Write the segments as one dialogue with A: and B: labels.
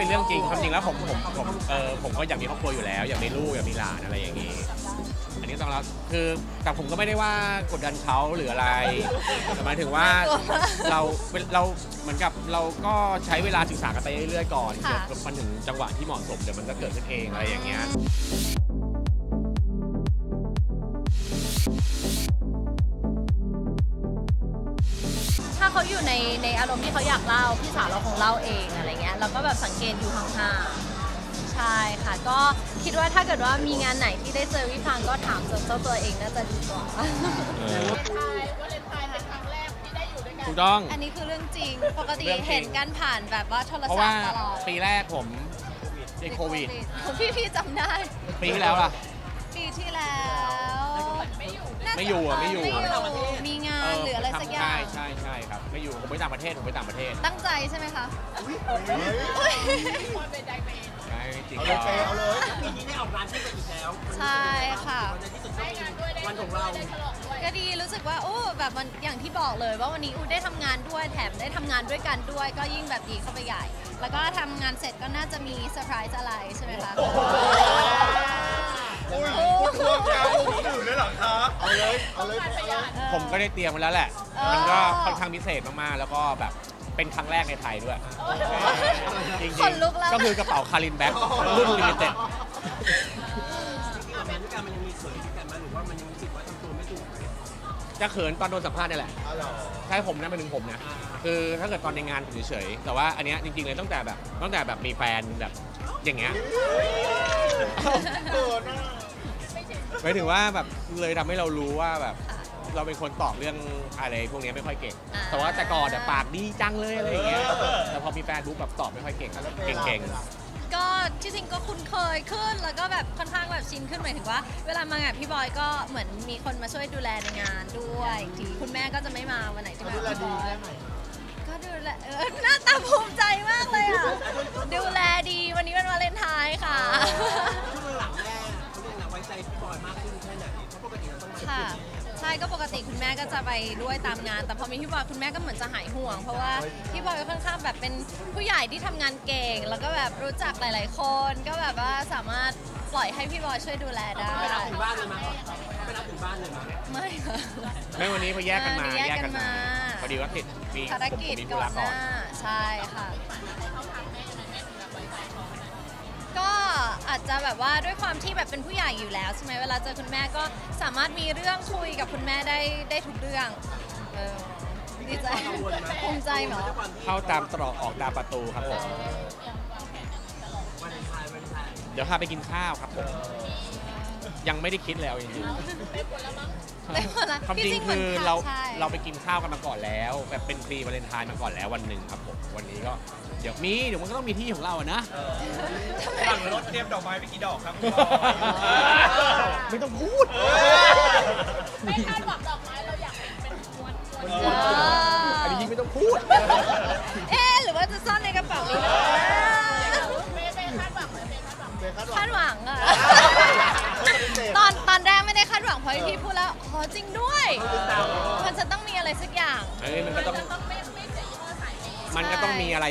A: เป็นเรื่องจริงความจริงแล้วผมผมผมเออผมก็อยากมีครอบครัวอยู่แล้วอยากมีลูกอยากมีหลานอะไรอย่างนี้ อันนี้ต้องรับคือแต่ผมก็ไม่ได้ว่ากดดันเขาหรืออะไรแต่หมายถึงว่าเราเราเหมือนกับเราก็ใช้เวลาศึกษากันไปเรื่อยๆก่อน
B: ค่ะ
A: เดี๋ยวมันถึงจังหวะที่เหมาะสมเดี๋ยวมันก็เกิดขึ้นเองอะไรอย่างเงี้ย
B: ถ้าเขาอยู่ในในอารมณ์ที่เขาอยากเล่าพี่สาวเราคงเล่าเองอะไร เงี้ยเราก็แบบสังเกตอยู่ห่างๆ ใช่ค่ะ ก็คิดว่าถ้าเกิดว่ามีงานไหนที่ได้เจอพี่ฟังก็ถามเจ้าตัวเองน่าจะดีกว่า
A: เออถูกต้อง
B: อันนี้คือเรื่องจริง ปกติ
A: เรื่องจริง
B: เห็นกันผ่านแบบว่าโทร
A: เพราะ
B: ศัพ
A: ว่า
B: ท์ตลอด
A: ปีแรกผมติดโควิด
B: พี่พี่จำได้
A: ปีที่แล้วล่ะ
B: ปีที่แล้วน่าจะ
A: ไม่อยู่อะไม่อยู่
B: มีงา
A: ต่างประเทศผมไปต่างประเทศ
B: ตั้งใจใช่ไหมคะ
A: ใช่จริง
C: เอา
A: ก็
C: เลยเฟย์เอาเลย
D: ปีนี้ได้ออกร้านที่เป็นอีกแล้ว
B: ใช่ค่ะ
D: ในที่สุดก็เป็นวันของเรา
B: ก็ดีรู้สึกว่าโอ้แบบมันอย่างที่บอกเลย ว่าวันนี้อูได้ทำงานด้วยแถมได้ทำงานด้วยกันด้วย ก็ยิ่งแบบดีเข้าไปใหญ่ แล้วก็ทำงานเสร็จก็น่าจะมีเซอร์ไพรส์อะไรใช่ไหมคะ
C: อุ้ยคุณรวมกันคนอื่นเลยเหรอคะเอาเลยเอาเลย
A: ผมก็ได้เตรียมไว้แล้วแหละ
B: เออ
A: มันก็ค่อนข้างพิเศษมาก ๆ แล้วก็แบบเป็นครั้งแรกในไทยด้วย จริง
B: ขนลุกแล้ว
A: ๆ ก็คือกระเป๋าคารินแบ็ครุ่นลิมิเต็ด
D: ที่ทำงานด้วยกันมันยังมีเขินด้วยกันไหมหรือว่ามันยังรู้สึกว่าทำตัวไม่ถูก
A: จะเขินตอนโดนสัมภาษณ์นี่แหละ
C: เอาเหรอ
A: ใช่ผมนะเป็นถึงผมนะ คือถ้าเกิดตอนในงานผมเฉยๆ แต่ว่าอันเนี้ยจริงๆเลยตั้งแต่แบบตั้งแต่แบบมีแฟนแบบอย่างเงี้ย
C: เกินอะ
A: หมายถึงว่าแบบเลยทำให้เรารู้ว่าแบบ เราเป็นคนตอบเรื่องอะไรพวกเนี้ยไม่ค่อยเก่ง
B: อ่า
A: แต่ว่าแต่ก่อนอะปากดีจังเลยอะไรอย่างเงี้ย แต่พอมีแฟนปุ๊บแบบตอบไม่ค่อยเก่ง เก่ง
B: ก็ที่จริงก็คุ้นเคยขึ้น แล้วก็แบบค่อนข้างแบบชินขึ้นหมายถึงว่า เวลามางานพี่บอยก็เหมือนมีคนมาช่วยดูแลในงานด้วยทีคุณแม่ก็จะไม่มาวันไหนที่มา
C: ดูแล
B: พี่บ
C: ดี
B: อย
C: แค่ไหน
B: ก็ดูแลเออหน้าตาภูมิใจมากเลยอะ ดูแลดีวันนี้เป็นวาเลนไทน์ค่ะ
D: ติ
B: คุณแม่ก็จะไปด้วยตามงาน แต่พอมีพี่บอยคุณแม่ก็เหมือนจะหายห่วง เพราะว่าพี่บอยก็ค่อนข้างแบบเป็นผู้ใหญ่ที่ทำงานเก่ง แล้วก็แบบรู้จักหลาย ๆ คน ก็แบบว่าสามารถปล่อยให้พี่บอยช่วยดูแลได้
D: ไปรับถึงบ้านเลยมั้ยไปรับถึงบ้านเลยมั้ย
B: ไม่ค่ะ
A: ๆไม่วันนี้เขาแยกกันมา
B: เออแยกกันมา
A: พอดีว่าติดมี
B: ภาร
A: ผม
B: กิจ
A: มีธุ
B: ก่อ
A: ระ
B: นห
A: ก่อน
B: น้าใช่ค่ะก็ อาจจะแบบว่าด้วยความที่แบบเป็นผู้ใหญ่อยู่แล้วใช่ไหมเวลาเจอคุณแม่ก็สามารถมีเรื่องคุยกับคุณแม่ได้ได้ทุกเรื่องเออดีใจภูมิใจเหรอ
A: เข้าตามตรอกออกตามประตูครับผม
D: วันไทายวันไทาย
A: เดี๋ยวพาไปกินข้าวครับผม ยังไม่ได้คิดแล้วจริง
B: ได้ผล
A: ๆ
B: ละ
A: ความจริง
B: ที่เหมื
A: คื
B: น
A: อเรา
B: ใช่
A: เราไปกินข้าวกันมาก่อนแล้ว แบบเป็นพรีวาเลนไทน์มาก่อนแล้ววันหนึ่งครับผมวันนี้ก็เดี๋ยวมีเดี๋ยวมันก็ต้องมีที่ของเราอะนะ
C: สั่งรถเตรียมดอกไม้ไปกี่ดอกครับ
A: ไม่ต้องพูด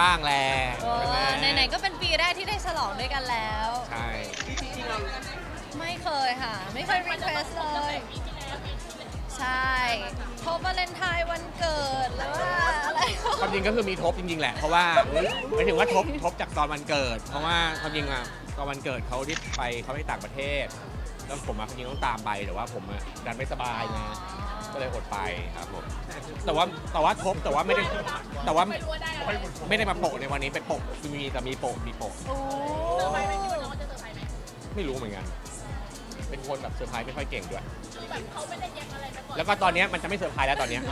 A: บ้างแหละ
B: เอ
A: ใช่ไหม
B: อไหนๆก็เป็นปีแรกที่ได้ฉลองด้วยกันแล้ว
A: ใช่
D: จริงๆเรา
B: ไม่เคยค่ะ ไม่เคย request เลย ใช่ทบวาเลนไทน์วันเกิดหรือว่าอะไร
A: ความจริงก็คือมีทบจริง ๆ แหละ เพราะว่าหมายถึงว่าทบทบจากตอนวันเกิด เพราะว่าความจริงอะ ตอนวันเกิดเขาที่ไปเขาไปต่างประเทศ แล้วผมอะความจริงต้องตามไปแต่ว่าผมอะดันไม่สบายไงก็เลยอดไปครับผมแต่ว่าแต่ว่าทบแต่ว่าไม่ได้แต่ว่า
E: ไม่รู้ว่าได้อะไร
A: ไม่ได้มาโปะในวันนี้เป็นโปะมีแต่มีโปะมีโปะ
B: โอ้
E: เซอร์ไพรส์ไหมคิดว่าน้องจะเซอร์ไพรส์ไหม
A: ไม่รู้เหมือนกัน เป็นคนแบบเซอร์ไพรส์ไม่ค่อยเก่งด้วย
E: แบบเขาไม่ได้เย็บอะไรไปก่อน
A: แล้วก็ตอนเนี้ยมันจะไม่เซอร์ไพรส์แล้วตอนเนี้ย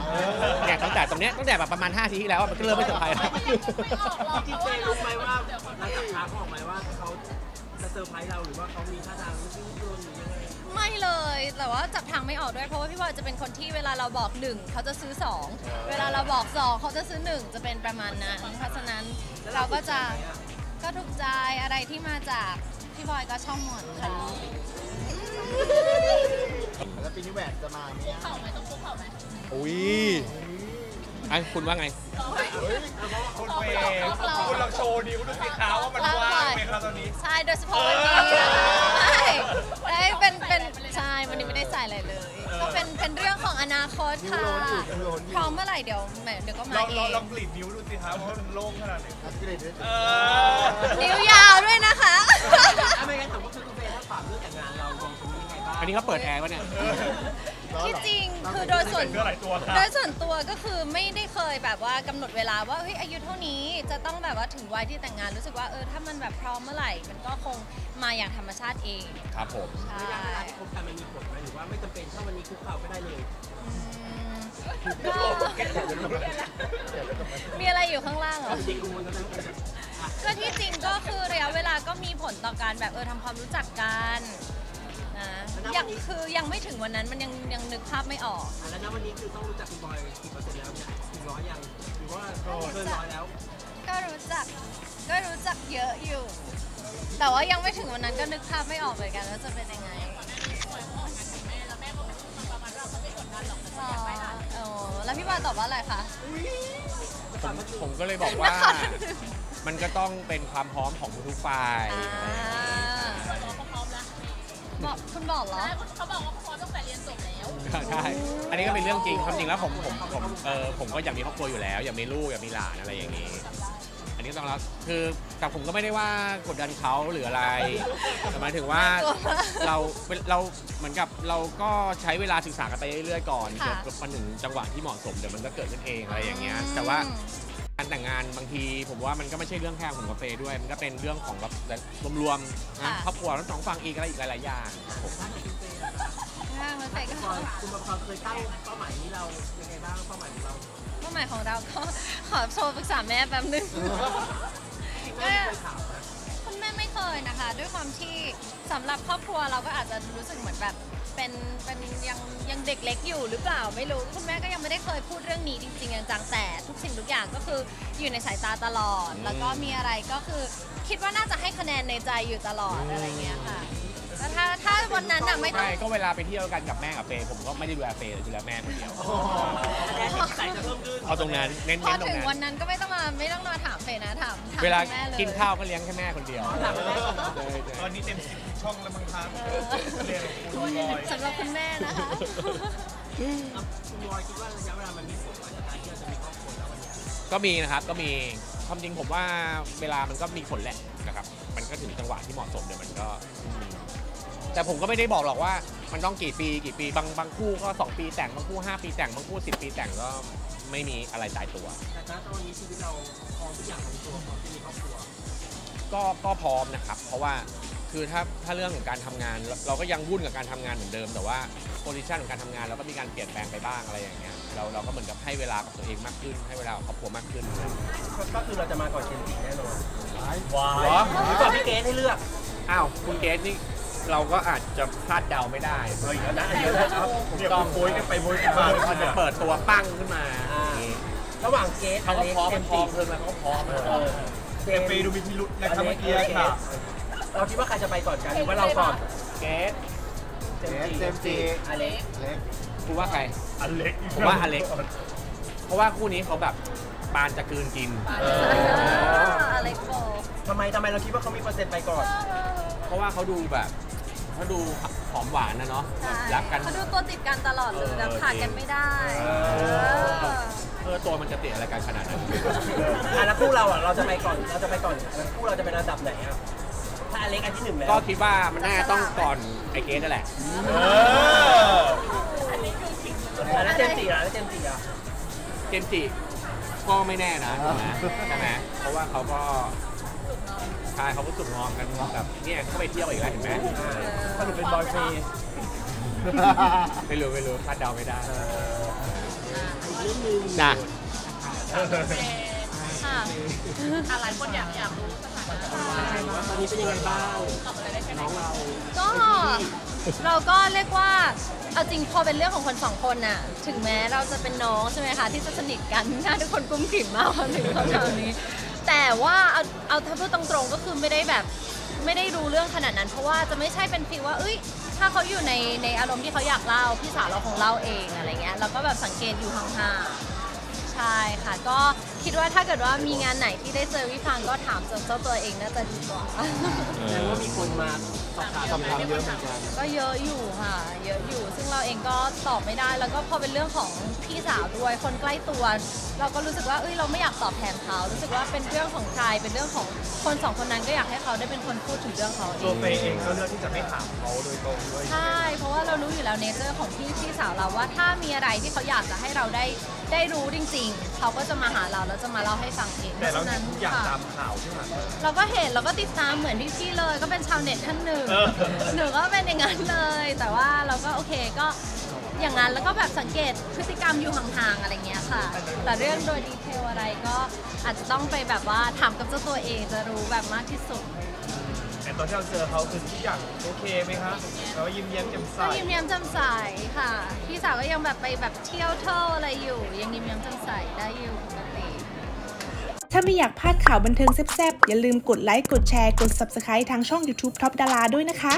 A: เนี่ยตั้งแต่ตรงเนี้ยตั้งแต่แบบประมาณ5ทีที่แล้วอะมันก็เริ่มไม่เซอร์ไพรส์แล้ว
E: ไม่ออกหรอก
D: จริงๆเฟย์รู้ไหมว่าหลังจากช้าเขาออกไหมว่า เขาจะเซอร์ไพรส์เราหรือว่าเขามีท่าทางที่โดนหรือยังไง
B: ไม่เลยแต่ว่าจับทางไม่ออกด้วยเพราะว่าพี่บอยจะเป็นคนที่เวลาเราบอกหนึ่งเขาจะซื้อสองเวลาเราบอกสองเขาจะซื้อหนึ่งจะเป็นประมาณนั้นเพราะฉะนั้นเราก็จะก็ถูกใจอะไรที่มาจากพี่บอยก็ชอบหมดค่ะ
C: แล้วปีนี้แหวนจะมาไหม
E: เข่าไหมต้องคุกเข่าไหม
A: อุ้ย ไอ้คุณว่าไง
C: คุณเฟย์คุณลองโชว์นิ้วดูสิคะว่ามันว่างไหมคะตอนนี้
B: ใช่ โดยเฉพาะวันนี้ใช่ได้เป็นเป็นใช่วันนี้ไม่ได้ใส่อะไรเลย ก็เป็นเป็นเรื่องของอนาคตค่ะ พร้อมเมื่อไหร่เดี๋ยวแหมเดี๋ยวก็
C: ล
B: มา
C: อง
B: เอ
C: ลอง
B: ง
C: ลองกรีดนิ้วดูสิคะว่ามันโล่งขนาดไหนเออ
B: นิ้วยาวด้วยนะคะ
D: ถ้าไม่งั้นถามว่าคือคุณเฟย์ถ้าถามเรื่องแต่งงานเรามองตรงนี้ยังไงบ้าง
A: อันนี้เขาเปิดแอร์วะเนี่ย
B: ที่จริงคือโดยส่วน
C: เป็นเพื่อหลายตัวค่ะ
B: โดยส่วนตัวก็คือไม่ได้เคยแบบว่ากำหนดเวลาว่าเฮ้ยอายุเท่านี้จะต้องแบบว่าถึงวัยที่แต่งงานรู้สึกว่าเออถ้ามันแบบพร้อมเมื่อไหร่ มันก็คงมาอย่างธรรมชาติเอง
A: ครับผม
B: ใช่
D: ระยะเวลาที่คบกันมันมีผลไหมหรือว่าไม่จำเป็นถ้าวันนี้คุกเข่าก็ได้เลย
B: อืมก็มีอะไรอยู่ข้างล่างเหรอ
D: เด็กกูมันก็ได้
B: ก็ที่จริงก็คือระยะเวลาก็มีผลต่อการแบบเออทำความรู้จักกัน นะยังคือยังไม่ถึงวันนั้นมันยังยังนึกภาพไม่ออก
D: อะแล้วณวันนี้คือต้องรู้จักคุณบอยกี่เปอร์เซ็นต์แล้วเนี่ยถึงร้อยยังหรือว่าเกินร้อยแล้ว
B: ก็รู้จักก็รู้จักเยอะอยู่ แต่ว่ายังไม่ถึงวันนั้นก็นึกภาพไม่ออกเหมือนกันว่าจะเป็นยังไงอ๋อเออแล้วพี่บอยตอบว่าอะไรคะ
A: ผมผมก็เลยบอกว่า มันก็ต้องเป็นความพร้อมของทุกๆฝ่าย
B: อ่า บอกคุณบอกเหรอ
E: เขาบอกว่าเขาพร้อมตั้งแต่เรียนจบแล้ว
A: ใช่ อันนี้ก็เป็นเรื่องจริงความจริงแล้วผมผมผมเออผมก็อยากมีครอบครัวอยู่แล้ว อยากมีลูกอยากมีหลานอะไรอย่างนี้ อันนี้ต้องรับคือแต่ผมก็ไม่ได้ว่ากดดันเขาหรืออะไรแต่หมายถึงว่าเราเราเหมือนกับเราก็ใช้เวลาศึกษากันไปเรื่อยๆก่อน
B: ค่ะ
A: เดี๋ยวมันถึงจังหวะที่เหมาะสมเดี๋ยวมันก็เกิดขึ้นเองอะไรอย่างเงี้ยแต่ว่า การแต่งงานบางทีผมว่ามันก็ไม่ใช่เรื่องแค่ของกาแฟด้วย มันก็เป็นเรื่องของแบบรวมๆนะครอบครัวทั้งสองฝั่งอีกอะไรอีกหลายๆอย่างผม
B: ข้างมันใส่ก็
D: บอยคุณบอยเคยตั้งเป้าหมายนี้เรายังไงบ้างเป้าหมายของเรา
B: เป้าหมายของเราก็ขอโทรปรึกษาแม่แป๊บนึง
D: ไม่เคยถามนะ
B: คุณแม่ไม่เคยนะคะ ด้วยความที่สำหรับครอบครัวเราก็อาจจะรู้สึกเหมือนแบบ เป็นเป็นยังยังเด็กเล็กอยู่หรือเปล่าไม่รู้คุณแม่ก็ยังไม่ได้เคยพูดเรื่องนี้จริงๆจังๆแต่ทุกสิ่งทุกอย่างก็คืออยู่ในสายตาตลอด แล้วก็มีอะไรก็คือคิดว่าน่าจะให้คะแนนในใจอยู่ตลอดอะไรเงี้ยค่ะแล้วถ้าถ้าวันนั้นอะไม่ต้อง
A: ใช่ก็เวลาไปเที่ยวกันกับแม่กับเฟย์ผมก็ไม่ได้ดูแลเฟย์เลยดูแลแม่คนเดียว
D: แรงใส่จะเพิ่มขึ้น
A: เอาตรงนั้นเน้น
B: พอ
A: ๆตรง
B: ถึงวั
A: นั้นน
B: นั้นก็ไม่ต้องมาไม่ต้องมาถามเฟยนะถามถาม
A: เวลา
B: คุณแม่เลย
A: กินข้าวก็เลี้ยงแค่แม่คนเดียว
C: ตอนนี้เต็มสิบ ช่องแล้วมั้งคะ
B: เออ
C: เรียนของคุณบอย
B: สำหรับคุณแม่นะคะ
D: คุณบอยคิดว่าระยะเวลามันมีผลกับการที่เราจะมีครอบครัวแล้ววันนี้
A: ก็มีนะครับก็มีความจริงผมว่าเวลามันก็มีผลแหละนะครับ มันก็ถึงจังหวะที่เหมาะสมเดี๋ยวมันก็อืมแต่ผมก็ไม่ได้บอกหรอกว่า มันต้องกี่ปีกี่ปีบางบางคู่ก็ 2 ปีแต่งบางคู่ 5 ปีแต่งบางคู่ 10 ปีแต่งก็ไม่มีอะไรตายตัว
D: แต่ณตอนนี้ชีวิตเราพร้อมทุกอย่างของตัวพร้อมที่มีครอบครัว
A: ก็ก็พร้อมนะครับ เพราะว่า คือถ้าถ้าเรื่องของการทำงานเราเราก็ยังวุ่นกับการทำงานเหมือนเดิม แต่ว่าโพซิชันของการทำงานเราก็มีการเปลี่ยนแปลงไปบ้างอะไรอย่างเงี้ยเราเราก็เหมือนกับให้เวลากับตัวเองมากขึ้น ให้เวลากับครอบครัวมากขึ้น
D: ก็คือเราจะมาก่อนเจนจีแน่นอน
C: ว้า
A: เหรอ
D: หรือก่อนพี่เกสให้เลือก
A: อ้าวคุณเกสนี่เราก็อาจจะคาดเดาไม่ได้
D: เฮ้ยนะอันนี้นะครับ
C: เดี๋ยวโวยกันไปโวยกัน
A: เขา
C: มา
A: เขาจะเปิดตัวปั้งขึ้นมาอย่างงี้
D: ระหว่างเกส
A: เขาก็
D: เล็ก
A: พร้อม
D: เจ
A: มัน
D: น
A: พร้
D: จี
A: อมเพิ่มแล้วเขาก็พร้อม
D: เอ
A: แล้ว
D: อ
C: เฟย์เฟย์ดูมีพิรุษนะครับเมื่อกี้ค่ะ
D: เราคิดว่าใครจะไปก่อนกันหรือว่าเราก่อน
A: เกส
D: เจมจี
C: เจมส์จี
D: อเล็ก
C: เล็ก
A: กูว่าใคร
C: อเล็ก
A: ผมว่าอเล็กเพราะว่าคู่นี้เขาแบบปานจะกลืนกิน
B: อะไรโก
D: ทำไมทำไมเราคิดว่าเขามีเปอร์เซ็นต์ไปก่อน
A: เพราะว่าเขาดูแบบเขาดูหอมหวานนะเนาะแบบรักกัน
B: เขาดูตัวติดกันตลอดเลยแบบขาดกันไม่ได้
A: เออเออตัวมันจะติดอะไรกันขนาดนั้น
D: อะแล้วคู่เราอะเราจะไปก่อนเราจะไปก่อนคู่เราจะเป็นระดับไหนอะถ้าอเล็กอันที่หนึ่งแล้ว
A: ก็คิดว่ามันน่าจะต้องก่อนไอเกสนั่นแหละ
C: เออ
D: อะแล้วเจมส์จีอะแล้วเจมส์จีอะ
A: เจมส์จิก็ไม่แน่นะถูกไหมใช่ไหมเพราะว่าเขาก็ใช่เขาก็สุดงอมกันแบบเนี่ยเขาไปเที่ยวอีกแล้วเห็นไหม
C: สรุปเป็นบอยเฟย์
A: ไม่รู้ไม่รู้คาดเดาไม่ได้
D: อีกเรื่องหนึง
A: นะ
B: ค่ะ
E: อะไรคนอยากอยากรู้สถานะ
D: ว่าตอนนี้เป็นยังไงบ้าง
E: ตอบอะไรได้แค่ไหน
D: น้องเรา
B: ก็เราก็เรียกว่าเอาจริงพอเป็นเรื่องของคนสองคนน่ะ ถึงแม้เราจะเป็นน้องใช่ไหมคะที่จะสนิทกันหน้าทุกคนกุ้มกิ่มมากพอถึงคำถามนี้ แต่ว่าเอาเอาถ้าพูดตรงๆก็คือไม่ได้แบบไม่ได้รู้เรื่องขนาดนั้น เพราะว่าจะไม่ใช่เป็นฟีลว่าเอ้ยถ้าเขาอยู่ในในอารมณ์ที่เขาอยากเล่าพี่สาวเราคงเล่าเองอะไรเงี้ยเราก็แบบสังเกตอยู่ห่างๆใใช่ค่ะก็ คิดว่าถ้าเกิดว่ามีงานไหนที่ได้เจอพี่ฟังก็ถามเจ้าตัวเองน่าจะดีกว่า
D: แสดงว่ามีคนมาสอบถาม
F: คำถามเยอะเหมือนกัน
B: ก็เยอะอยู่ค่ะ เยอะอยู่ ซึ่งเราเองก็ตอบไม่ได้ แล้วก็พอเป็นเรื่องของพี่สาวด้วย คนใกล้ตัว เราก็รู้สึกว่าเอ้ยเราไม่อยากตอบแทนเขา รู้สึกว่าเป็นเรื่องของใครเป็นเรื่องของคนสองคนนั้นก็อยากให้เขาได้เป็นคนพูดถึงเรื่องเขาเอ
C: ตัว
B: ง
C: เฟย์เองก็เลือกที่จะไม่ถามเขาโดยตรงด้วย
B: ใช่ เพราะว่าเรารู้อยู่แล้วเนเจอร์ของพี่พี่สาวเราว่า ถ้ามีอะไรที่เขาอยากจะให้เราได้ได้รู้จริง ๆ เขาก็จะมาหาเราแล้วจะมาเล่าให้ฟังเอง
C: แต่เรา
B: พะฉะ
C: เห็นทุกอย่าง
B: ค่ะ
C: ตามข่าวที่ผ่านมา
B: เราก็เห็นเราก็ติดตามเหมือนที่พี่เลย ก็เป็นชาวเน็ตท่านหนึ่ง
C: เออ
B: หนูก็เป็นอย่างนั้นเลย แต่ว่าเราก็โอเคก็ อย่างนั้นแล้วก็แบบสังเกตพฤติกรรมอยู่ห่างๆอะไรเงี้ยค่ะ แต่เรื่องโดยดีเทลอะไรก็อาจจะต้องไปแบบว่าถามกับเจ้าตัวเองจะรู้แบบมากที่สุด
C: แต่ตอนที่เราเจอเขาคือทุกอย่างโอเคไหมคะเรายิ้มแย้มแจ่มใส
B: ก็ยิ้มแย้มแจ่มใสค่ะ พี่สาวก็ยังแบบไปแบบเที่ยวเที่ยวอะไรอยู่ ยังยิ้มแย้มแจ่มใสได้อยู่ปกติ
G: ถ้าไม่อยากพลาดข่าวบันเทิงแซ่บๆ อย่าลืมกดไลค์ กดแชร์ กด Subscribe ทางช่อง YouTube Top Dara ด้วยนะคะ